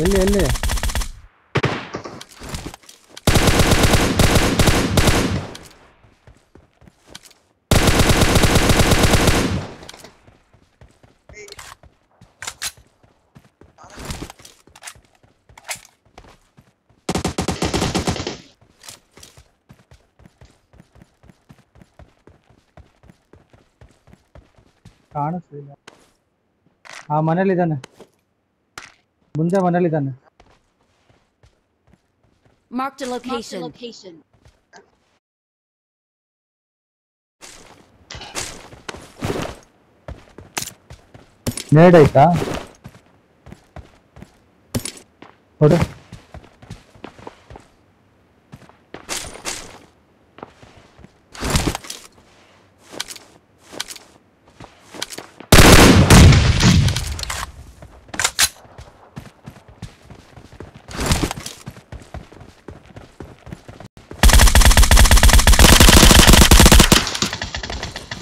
ಎಲ್ಲಿ ಎಲ್ಲಿ ಕಾಣಿಸ್ತಿಲ್ಲ ಆ ಮನೇಲಿದ್ದಾನೆ ಮುಂದೆ ಮನೇಲಿದ್ದಾನೆ Marked a location. location. ನೇಡ್ ಆಯ್ತಾ ಹೊಡು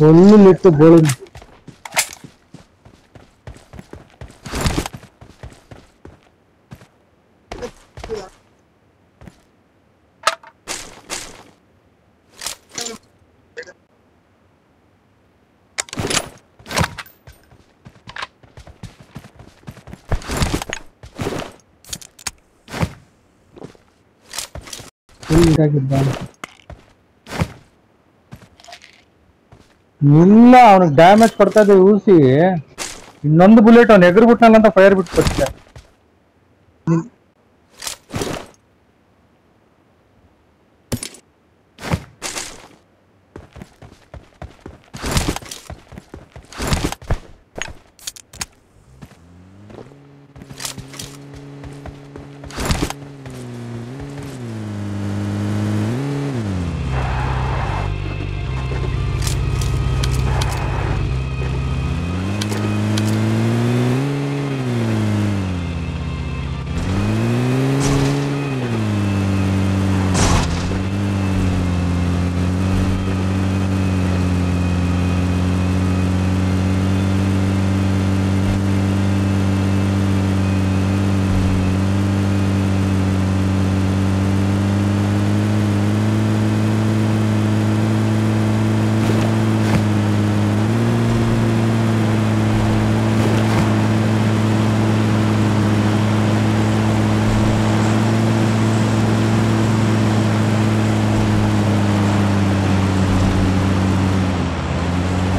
Only little gold. Thank you. ಇಲ್ಲ ಅವನಿಗೆ ಡ್ಯಾಮೇಜ್ ಕೊಡ್ತಾ ಇದ್ದೆ ಊಸಿ ಇನ್ನೊಂದು ಬುಲೆಟ್ ಅವ್ನು ಎಗರು ಬಿಟ್ನಲ್ಲ ಅಂತ ಫೈರ್ ಬಿಟ್ಟು ಕೊಟ್ಟೆ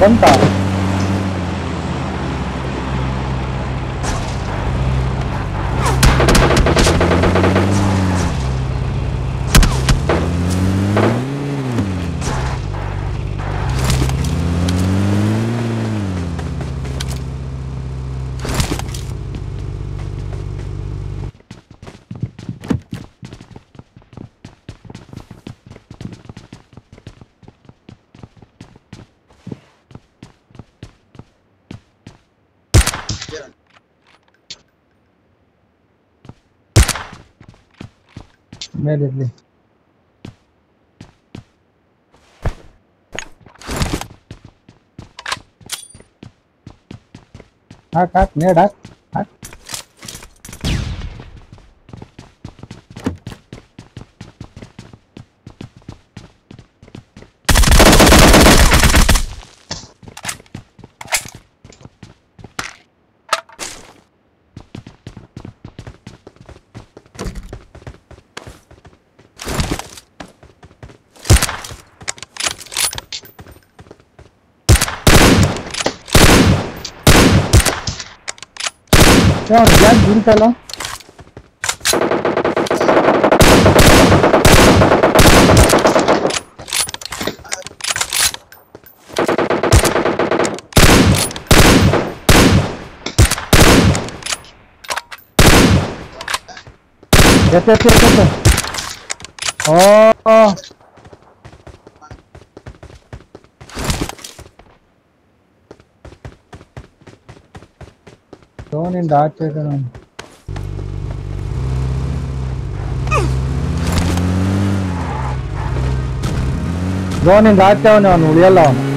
真的 Immediately. Hack, hack, near hack. क्या हो गया दूर चला Yes, yes, yes, yes, yes. Oh. someone in that other on yellow.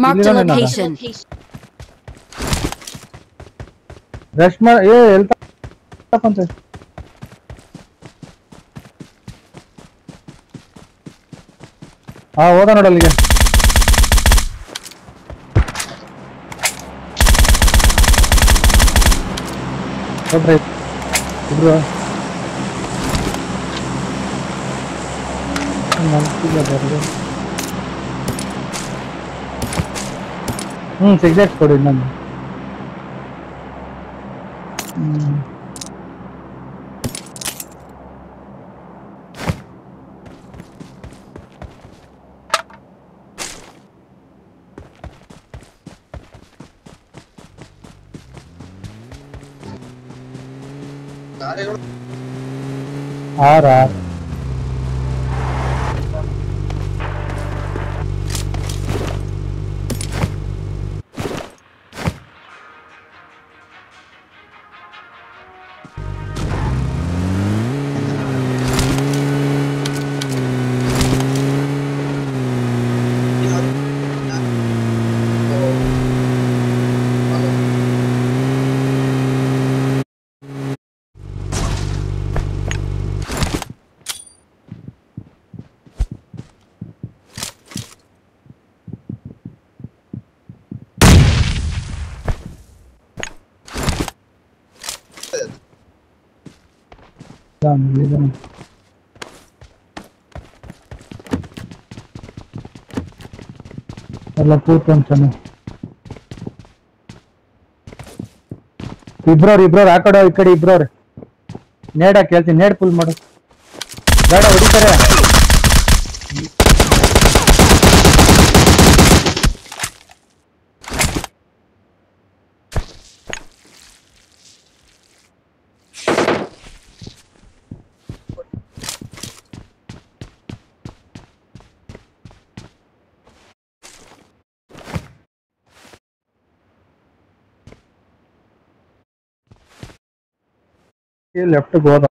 Marked a Dilihan na nada. location. Rush ಮಾಡ ಏ ಎಲ್ತಪ್ಪಂತ ಹಾ ಹೋದ ನೋಡಲ್ಲಿಗೆ ನೋಡ್ರಿ ಇಬ್ರು ನೆನ್ಪಿಲ್ಲ ಬರ್ರಿ. ಹ್ಮ್ ಸಿಗ್ನೆಟ್ ಕೊಡಿ ಇನ್ನೊಂದು ಹ್ಮ್ ಆರ್ ಆರ್ ಇದನ್ನು ಎಲ್ಲ ಕೂತ್ಕೊಂಡು ಚೆನ್ನಾಗಿ ಇಬ್ರವ್ರು ಇಬ್ರವ್ರು ಆ ಕಡೆ ಈ ಕಡೆ ಇಬ್ರವ್ರೆ ನೇಡ್ ಹಾಕಿ ಹೇಳ್ತೀನಿ ನೇಡ್ ಫುಲ್ ಮಾಡು ಬೇಡ ಹೊಡಿತಾರೆ ये लेफ़्ट बहुत